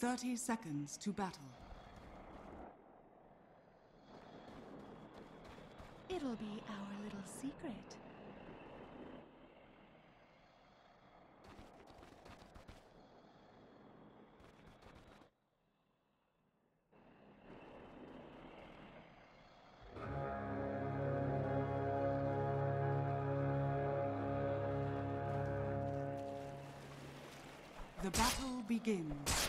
30 seconds to battle. It'll be our little secret. The battle begins.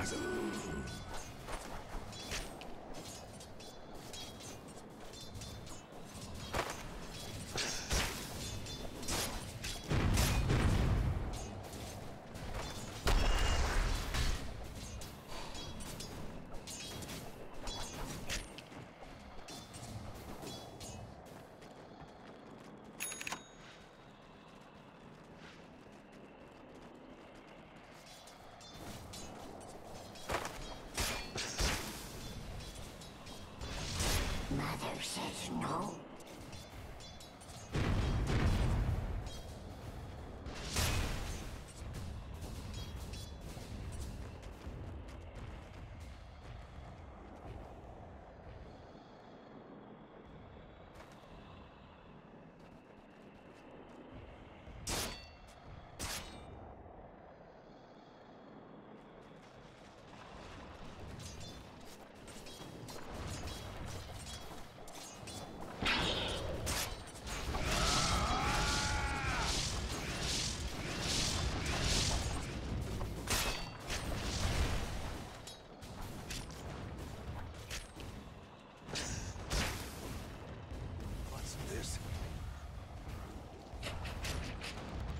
Dazzle. Says no.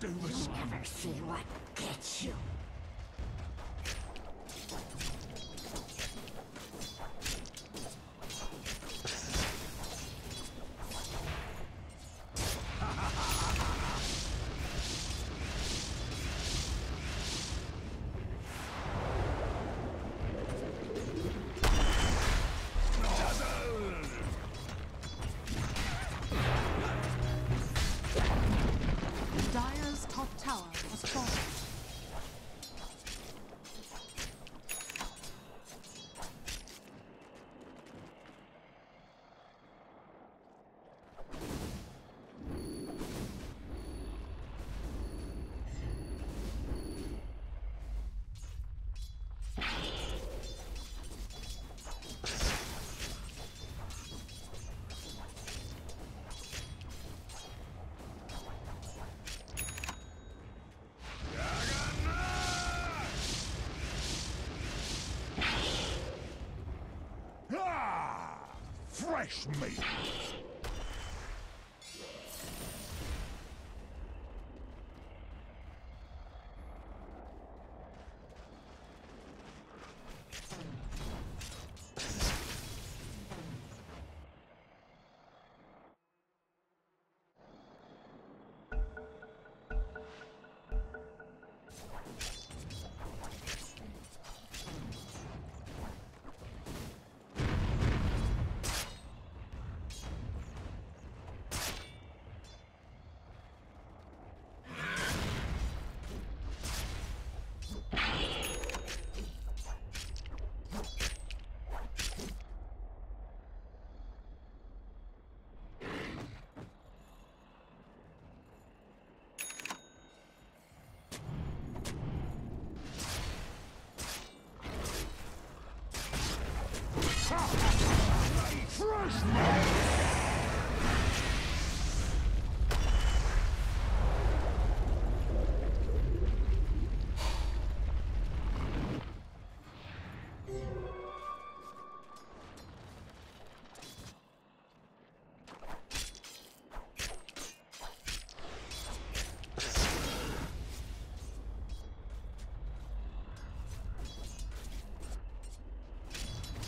Do the same. Never see what gets you. Fresh meat.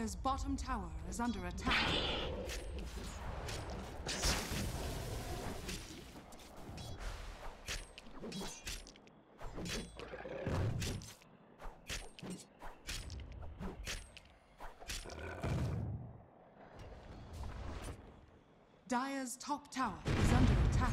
Dire's bottom tower is under attack. Top tower is under attack.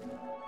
Lovely.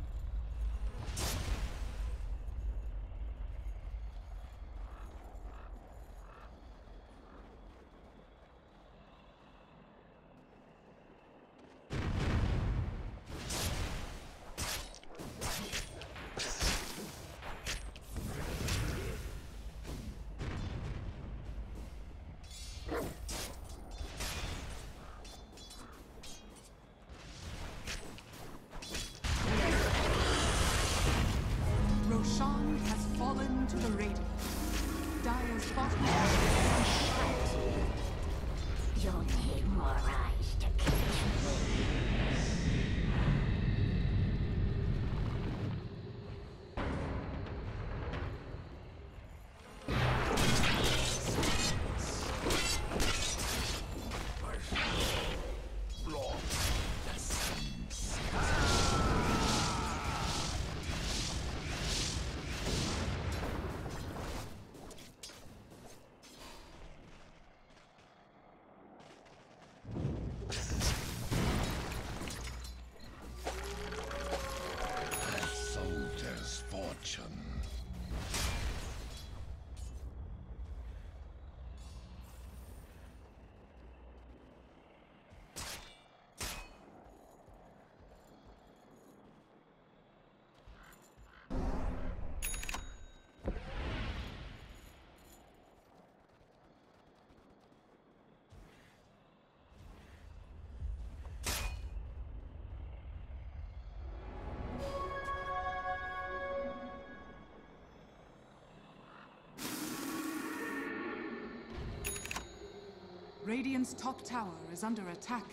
Radiant's top tower is under attack.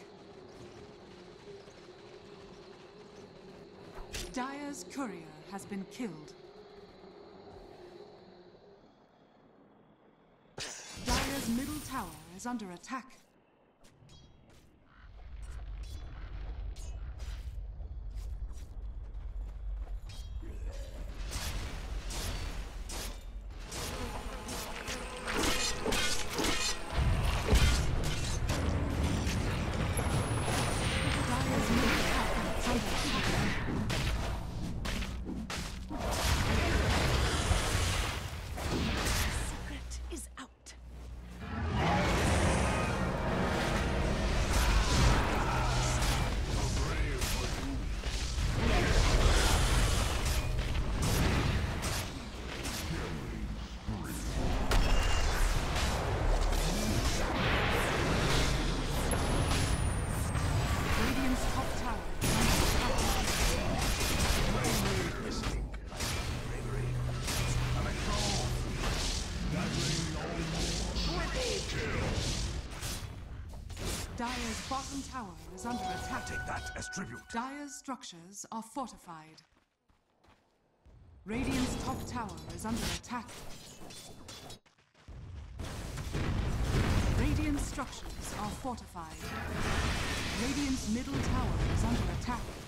Dire's courier has been killed. Dire's middle tower is under attack. Is under attack. Take that as tribute. Dire's structures are fortified. Radiant's top tower is under attack. Radiant structures are fortified. Radiant's middle tower is under attack.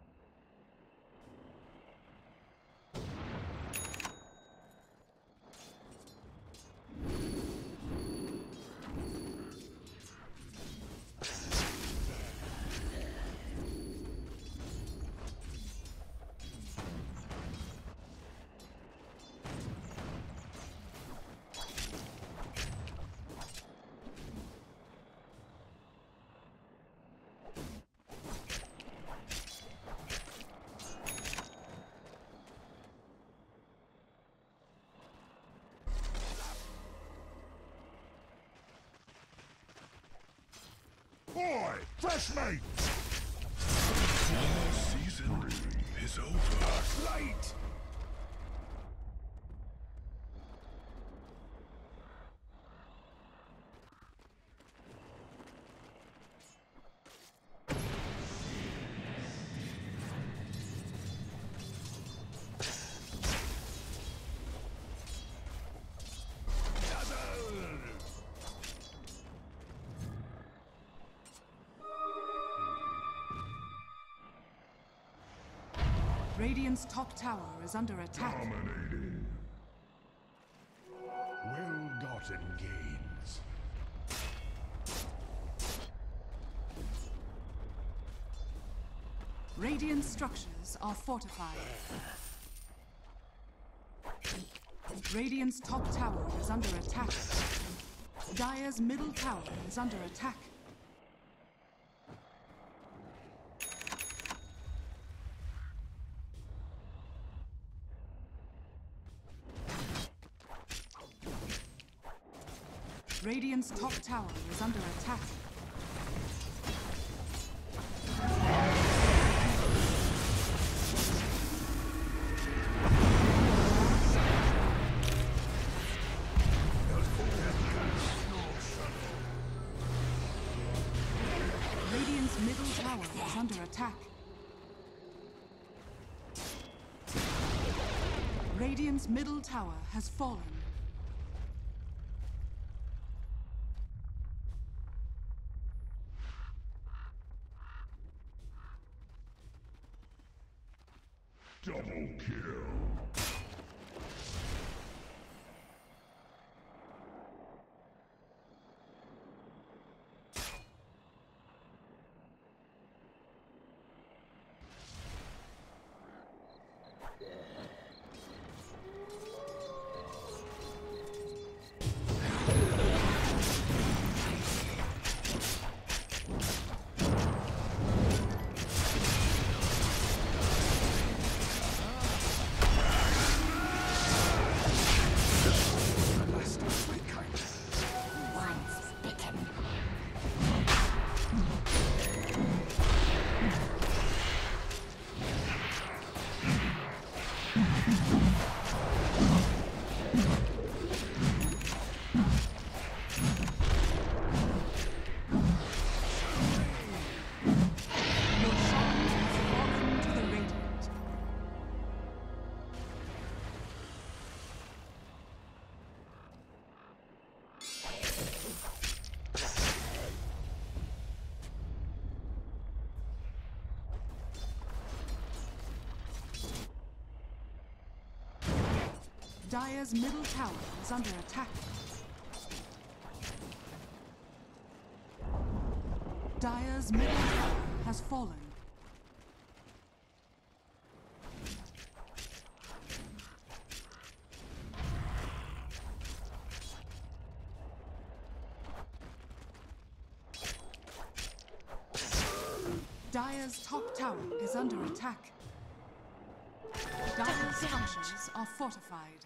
Fresh meat! Season is over. Late! Radiant's top tower is under attack. Dominating. Well-gotten gains. Radiant structures are fortified. Radiant's top tower is under attack. Dire's middle tower is under attack. Radiant's top tower is under attack. Radiant's middle tower is under attack. Radiant's middle tower has fallen. Double kill. Dire's middle tower is under attack. Dire's middle tower has fallen. Dire's top tower is under attack. Dire's functions are fortified.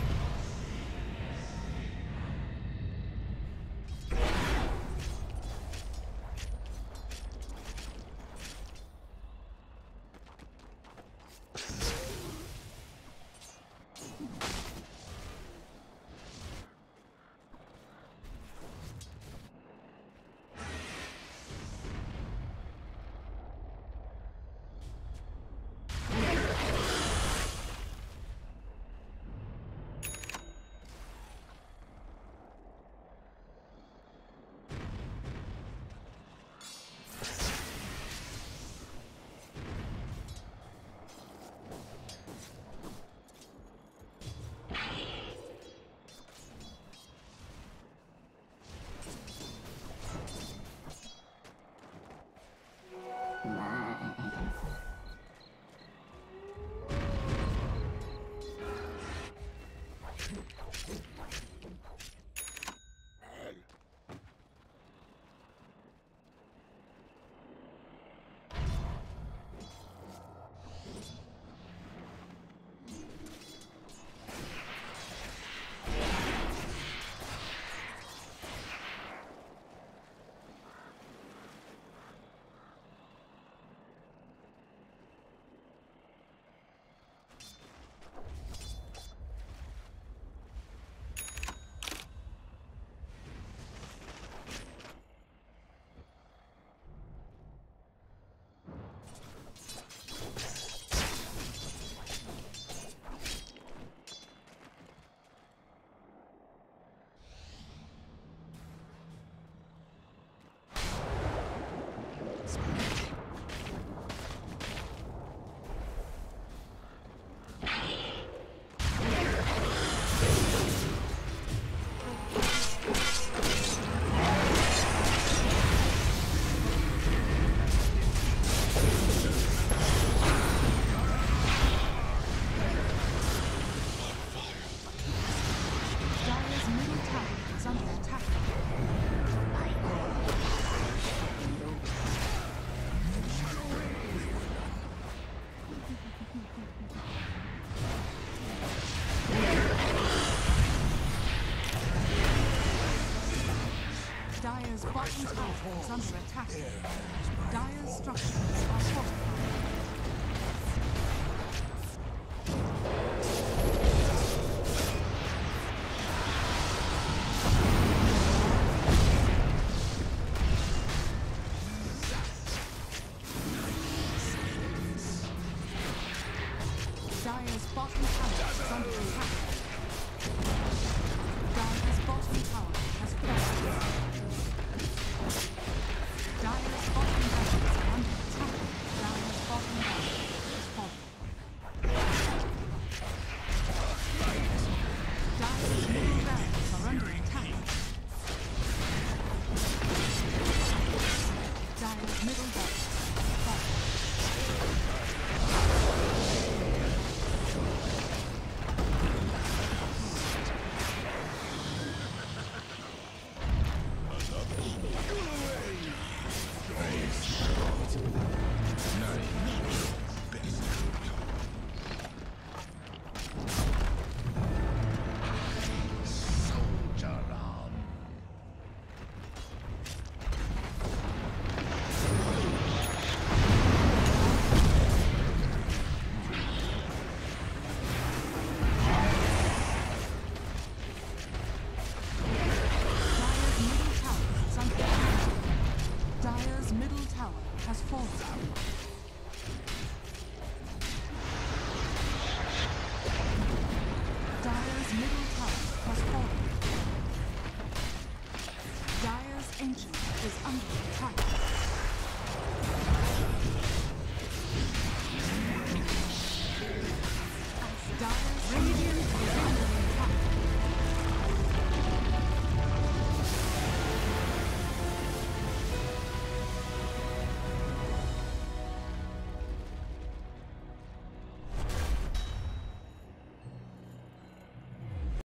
Dire's bottom tower is under attack. Dire structures